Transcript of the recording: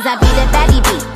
Cause I be the baddie beat,